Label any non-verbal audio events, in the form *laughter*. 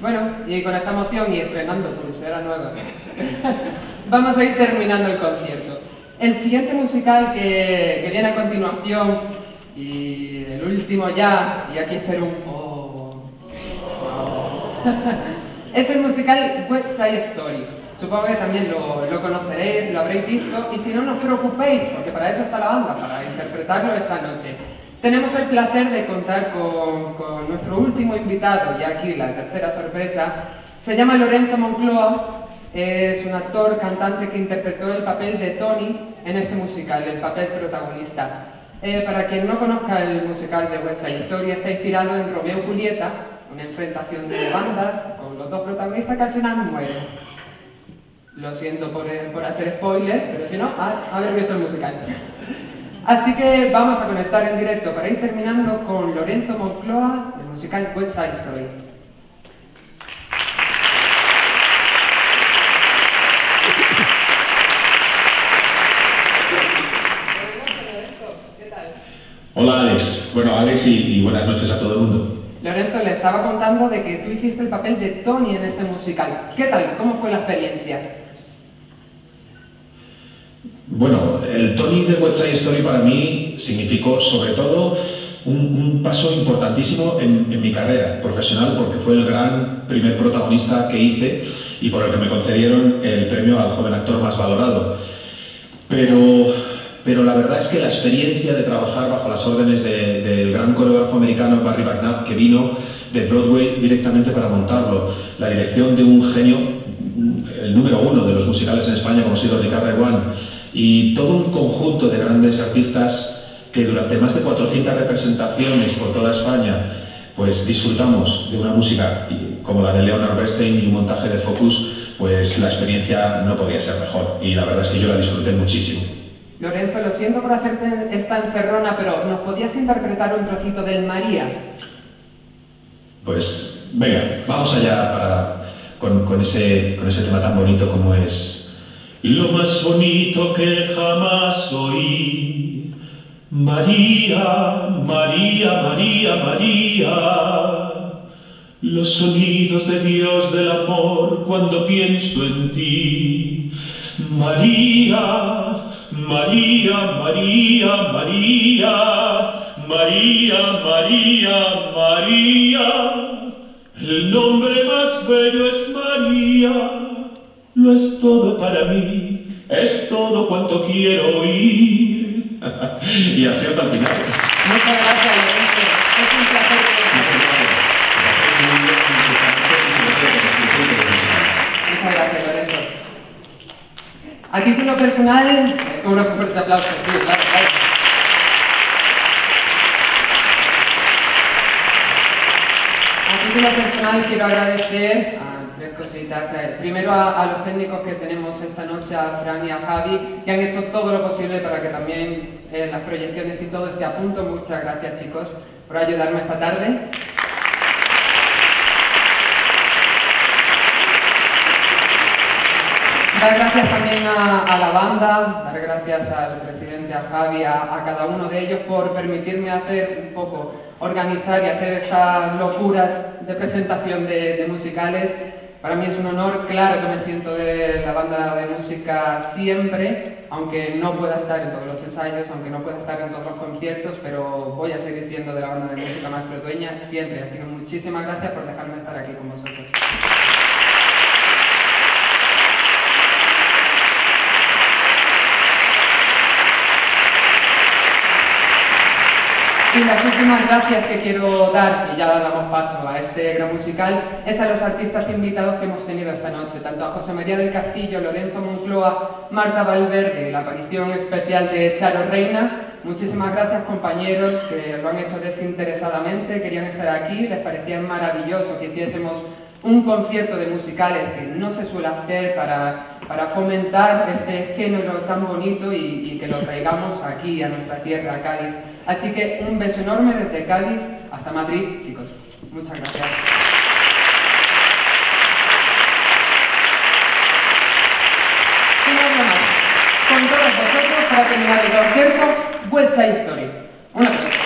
Bueno, y con esta emoción y estrenando pulsera nueva, *laughs* vamos a ir terminando el concierto. El siguiente musical que, viene a continuación, y el último ya, y aquí espero un oh, *laughs* oh, es el musical West Side Story. Supongo que también lo, lo, conoceréis, lo habréis visto, y si no, no os preocupéis, porque para eso está la banda, para interpretarlo esta noche. Tenemos el placer de contar con, nuestro último invitado, y aquí la tercera sorpresa. Se llama Lorenzo Moncloa, es un actor, cantante que interpretó el papel de Tony en este musical, el papel protagonista. Eh, para quien no conozca el musical de Side Story, está inspirado en Romeo y Julieta, una enfrentación de bandas con los dos protagonistas que al final mueren. Lo siento por, eh, por hacer spoiler, pero si no, a, ver qué es el musical. Así que vamos a conectar en directo para ir terminando con Lorenzo Moncloa del musical West Side Story. Hola Alex, bueno Alex y, y, buenas noches a todo el mundo. Lorenzo, le estaba contando de que tú hiciste el papel de Tony en este musical. ¿Qué tal? ¿Cómo fue la experiencia? Bueno, el Tony de West Side Story para mí significó sobre todo un, paso importantísimo en, mi carrera profesional porque fue el gran primer protagonista que hice y por el que me concedieron el premio al joven actor más valorado. Pero, pero la verdad es que la experiencia de trabajar bajo las órdenes del de, gran coreógrafo americano Barry McNabb que vino de Broadway directamente para montarlo, la dirección de un genio, el número uno de los musicales en España como ha sido Ricardo Ewan, y todo un conjunto de grandes artistas que durante más de 400 representaciones por toda España pues disfrutamos de una música como la de Leonard Bernstein y un montaje de Focus, pues la experiencia no podía ser mejor y la verdad es que yo la disfruté muchísimo. Lorenzo, lo siento por hacerte esta encerrona, pero ¿nos podías interpretar un trocito del María? Pues venga, vamos allá para, con, con, ese, con ese tema tan bonito como es lo más bonito que jamás oí. María, María, María, María. Los sonidos de Dios del amor cuando pienso en ti. María, María, María, María. María, María, María. El nombre más bello es María lo es todo para mí, es todo cuanto quiero oír. *laughs* y así hasta el final. Muchas gracias, Lorenzo. Es un placer. Muchas gracias, Lorenzo. A título personal, un fuerte aplauso, sí, claro, claro. A título personal quiero agradecer a cositas. Primero a, los técnicos que tenemos esta noche, a Fran y a Javi, que han hecho todo lo posible para que también eh, las proyecciones y todo esté a punto. Muchas gracias chicos por ayudarme esta tarde. Dar gracias también a, la banda, dar gracias al presidente, a Javi, a, cada uno de ellos por permitirme hacer un poco, organizar y hacer estas locuras de presentación de musicales. Para mí es un honor, claro que me siento de la banda de música siempre, aunque no pueda estar en todos los ensayos, aunque no pueda estar en todos los conciertos, pero voy a seguir siendo de la banda de música Maestro Dueña siempre. Así que muchísimas gracias por dejarme estar aquí con vosotros. Y las últimas gracias que quiero dar, y ya damos paso a este gran musical, es a los artistas invitados que hemos tenido esta noche, tanto a José María del Castillo, Lorenzo Moncloa, Marta Valverde, la aparición especial de Charo Reina. Muchísimas gracias compañeros que lo han hecho desinteresadamente, querían estar aquí, les parecía maravilloso que hiciésemos un concierto de musicales que no se suele hacer para, para fomentar este género tan bonito y, que lo traigamos aquí a nuestra tierra, a Cádiz. Así que un beso enorme desde Cádiz hasta Madrid, chicos. Muchas gracias. Y con todos vosotros para terminar el concierto West Side Story.